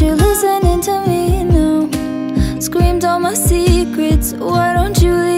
you listening to me now? Screamed all my secrets, why don't you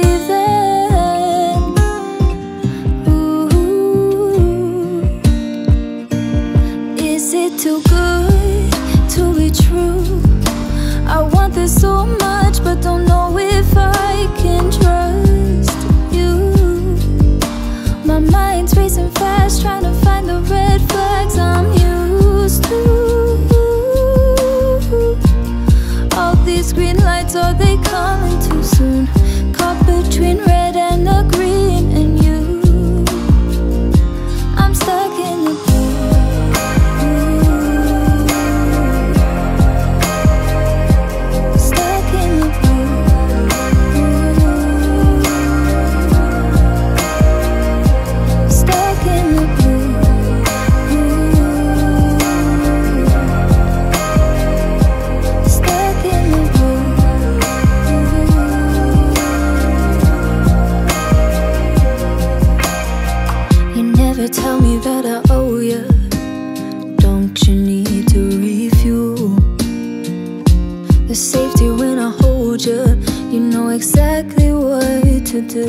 exactly what to do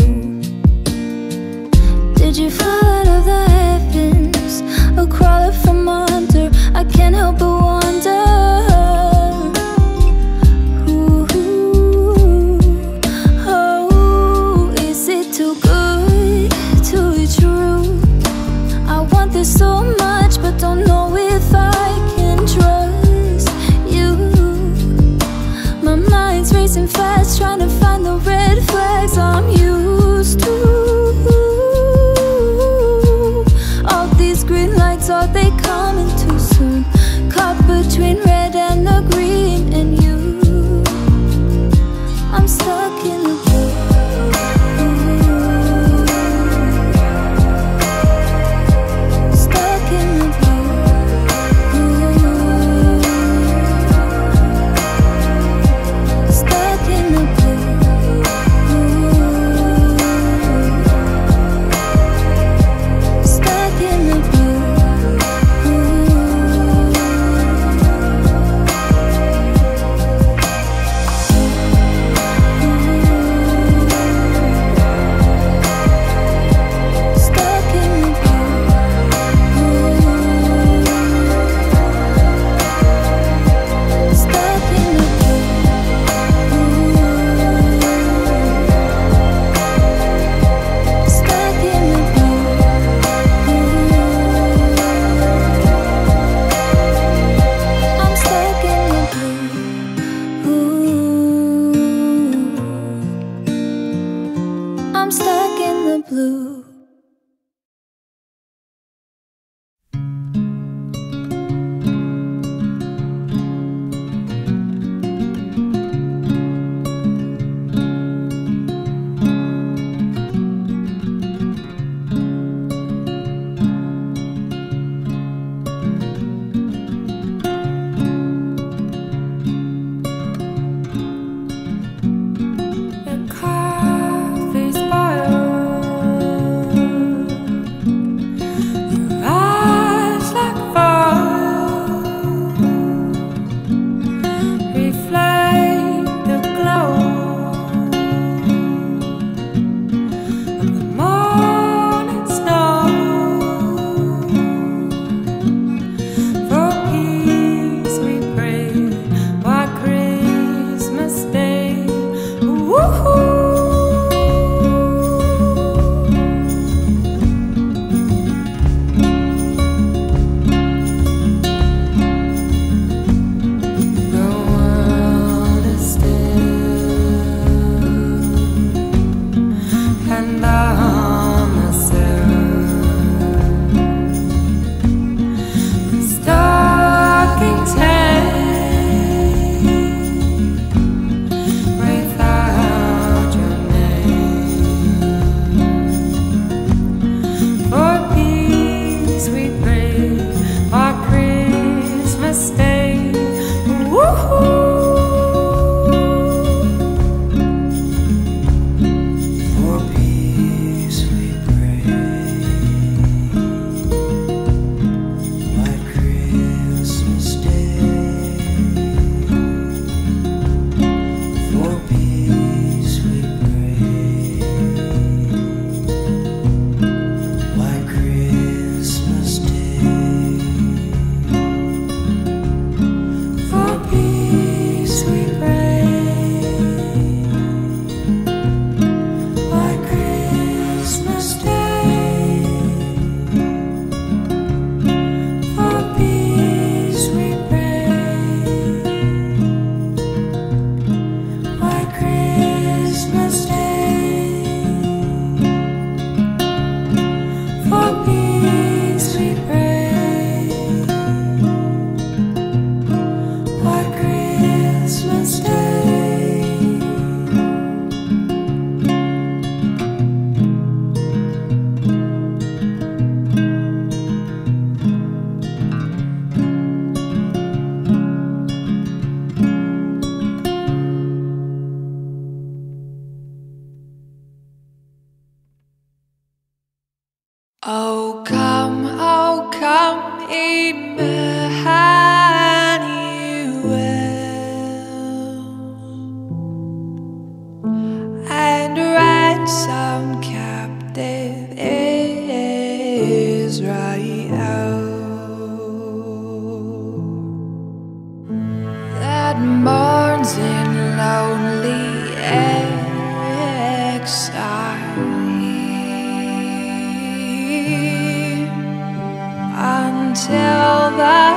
Did you fall out of the heavens? Or crawl up from under? I can't help but wonder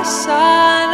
the